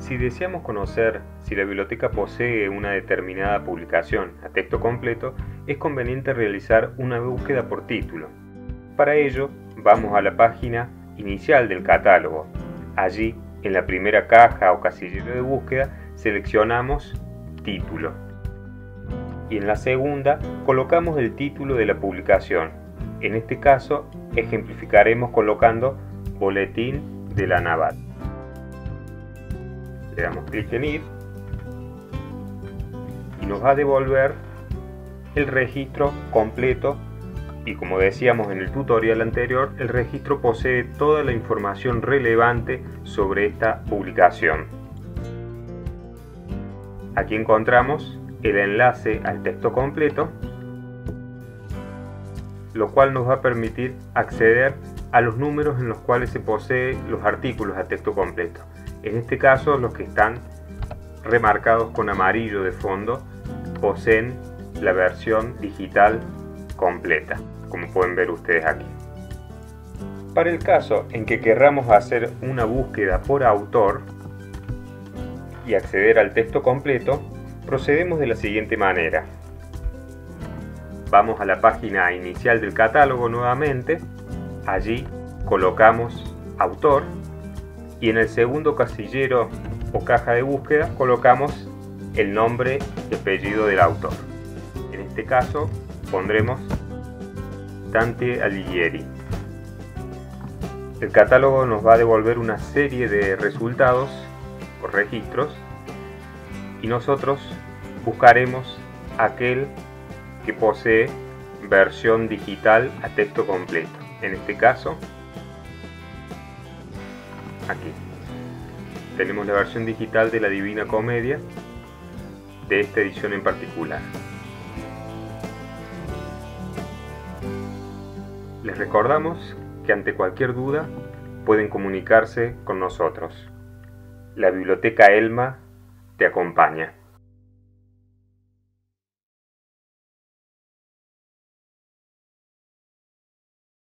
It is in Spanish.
Si deseamos conocer si la biblioteca posee una determinada publicación a texto completo, es conveniente realizar una búsqueda por título. Para ello, vamos a la página inicial del catálogo. Allí, en la primera caja o casillero de búsqueda, seleccionamos título. Y en la segunda, colocamos el título de la publicación. En este caso, ejemplificaremos colocando Boletín de la NAVAT le damos clic en ir y nos va a devolver el registro completo y como decíamos en el tutorial anterior, el registro posee toda la información relevante sobre esta publicación. Aquí encontramos el enlace al texto completo, lo cual nos va a permitir acceder a los números en los cuales se posee los artículos a texto completo. En este caso, los que están remarcados con amarillo de fondo poseen la versión digital completa, como pueden ver ustedes aquí. Para el caso en que querramos hacer una búsqueda por autor y acceder al texto completo, procedemos de la siguiente manera. Vamos a la página inicial del catálogo nuevamente, allí colocamos autor y en el segundo casillero o caja de búsqueda colocamos el nombre y apellido del autor. En este caso pondremos Dante Alighieri. El catálogo nos va a devolver una serie de resultados o registros y nosotros buscaremos aquel que posee versión digital a texto completo. En este caso aquí. Tenemos la versión digital de la Divina Comedia de esta edición en particular. Les recordamos que ante cualquier duda pueden comunicarse con nosotros. La Biblioteca Elma te acompaña.